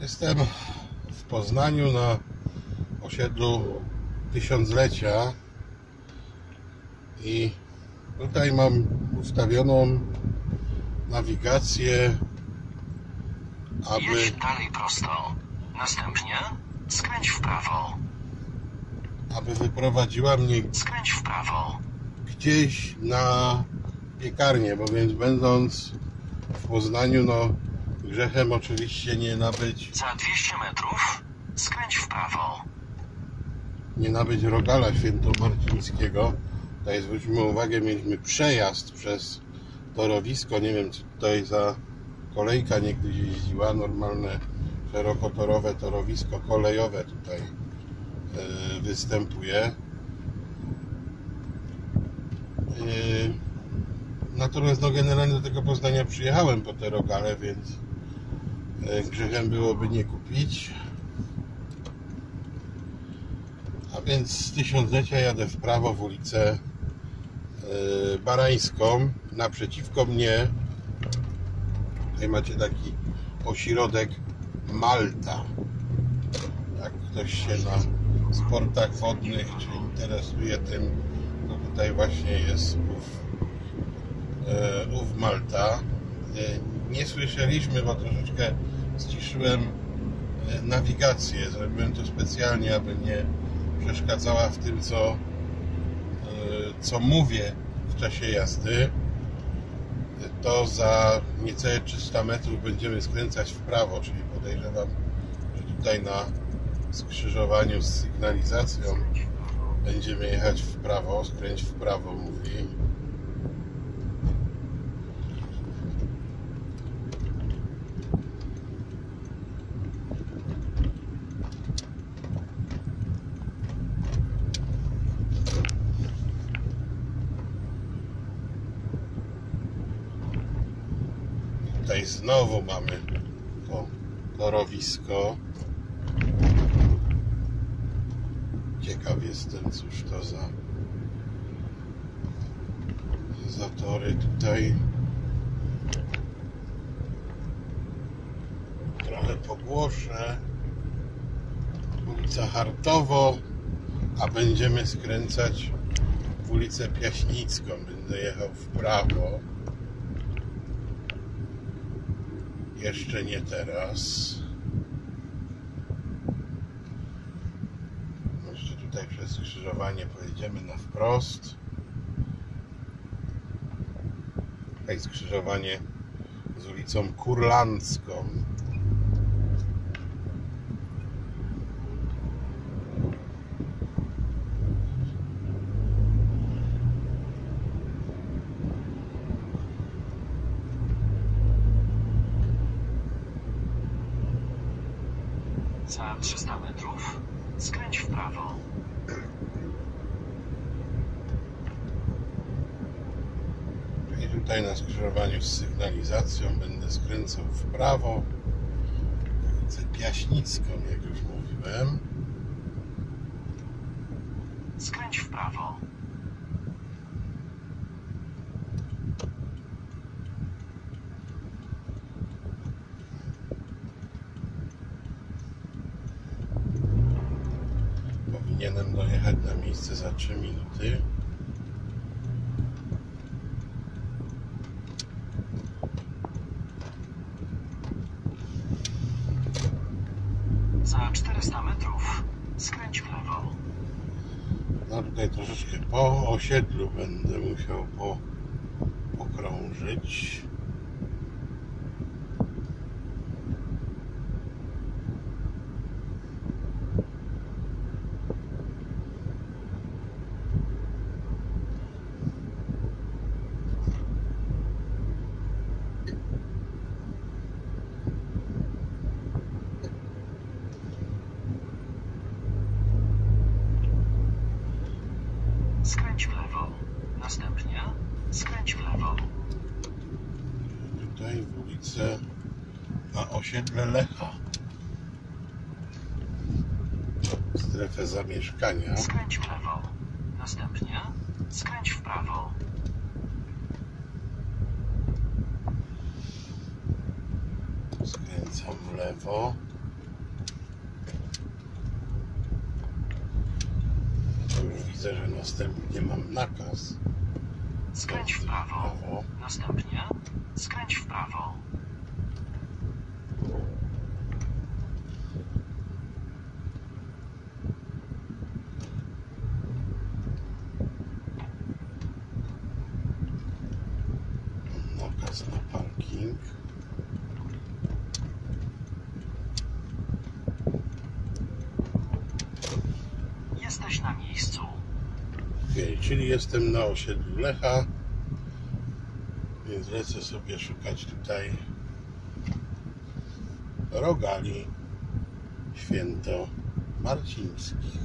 Jestem w Poznaniu na osiedlu tysiąclecia i tutaj mam ustawioną nawigację, aby Jedź dalej prosto. Następnie skręć w prawo. aby wyprowadziła mnie Skręć w prawo. gdzieś na piekarnię, bo więc będąc w Poznaniu, no grzechem oczywiście nie nabyć, Za 200 metrów skręć w prawo. nie nabyć rogala świętomarcińskiego. Tutaj zwróćmy uwagę, mieliśmy przejazd przez torowisko, nie wiem co tutaj za kolejka niegdyś jeździła, normalne szerokotorowe torowisko kolejowe tutaj e, występuje. E, Natomiast no generalnie do tego Poznania przyjechałem po te rogale, więc grzechem byłoby nie kupić. A więc z tysiąclecia jadę w prawo w ulicę e, Barańską. Naprzeciwko mnie tutaj macie taki ośrodek Malta. Jak ktoś się na sportach wodnych czy interesuje tym, to tutaj właśnie jest ów, e, ów Malta. Nie słyszeliśmy, bo troszeczkę ściszyłem e, nawigację. Zrobiłem to specjalnie, aby nie przeszkadzała w tym, co, e, co mówię w czasie jazdy. To za niecałe 300 metrów będziemy skręcać w prawo, czyli podejrzewam, że tutaj na skrzyżowaniu z sygnalizacją będziemy jechać w prawo, skręć w prawo mówi. Tutaj znowu mamy to torowisko. Ciekaw jestem, cóż to za za tory tutaj. Trochę pogłoszę. Ulica Hartowo, a będziemy skręcać w ulicę Piaśnicką. Będę jechał w prawo. Jeszcze nie teraz. Jeszcze tutaj przez skrzyżowanie pojedziemy na wprost. Tutaj skrzyżowanie z ulicą Kurlandzką. Za 300 metrów skręć w prawo. I tutaj na skrzyżowaniu z sygnalizacją będę skręcał w prawo. Ulicę Piaśnicką, jak już mówiłem. Skręć w prawo. Powinienem dojechać na miejsce za 3 minuty. Za 400 metrów skręć w lewo. No tutaj troszeczkę po osiedlu będę musiał po, pokrążyć. Skręć w lewo. Następnie skręć w lewo. Tutaj w ulicę na osiedle Lecha. Strefę zamieszkania. Skręć w lewo. Następnie skręć w prawo. Skręcam w lewo. Następnie mam nakaz. Skręć w prawo. Prawo. Następnie skręć w prawo. Nakaz na parking. Na miejscu. Okej, czyli jestem na osiedlu Lecha, więc lecę sobie szukać tutaj rogali święto marcińskich.